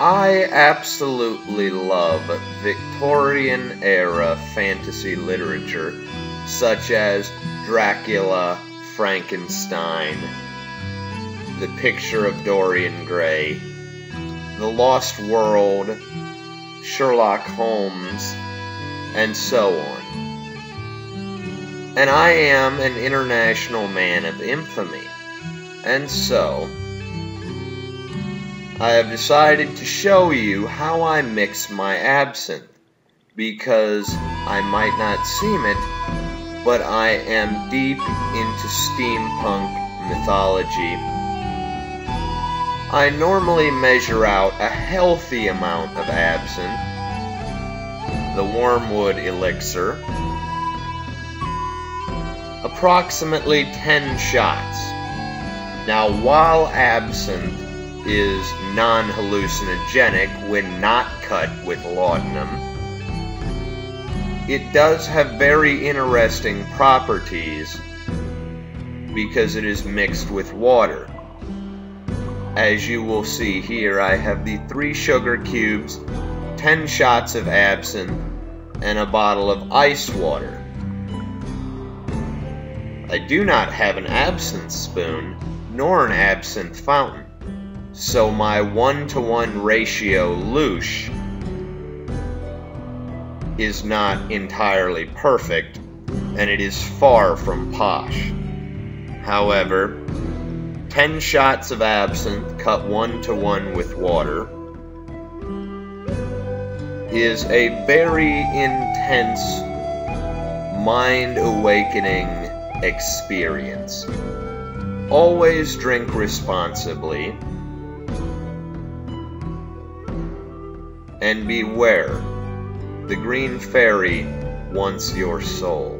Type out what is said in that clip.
I absolutely love Victorian era fantasy literature such as Dracula, Frankenstein, The Picture of Dorian Gray, The Lost World, Sherlock Holmes, and so on. And I am an international man of infamy, and so I have decided to show you how I mix my absinthe, because I might not seem it, but I am deep into steampunk mythology. I normally measure out a healthy amount of absinthe, the wormwood elixir, approximately 10 shots. Now, while absinthe is non-hallucinogenic when not cut with laudanum. It does have very interesting properties because it is mixed with water. As you will see here, I have the three sugar cubes, 10 shots of absinthe, and a bottle of ice water. I do not have an absinthe spoon, nor an absinthe fountain. So my one-to-one ratio louche is not entirely perfect, and it is far from posh. However, 10 shots of absinthe cut one to one with water is a very intense, mind awakening experience. Always drink responsibly And beware, the green fairy wants your soul.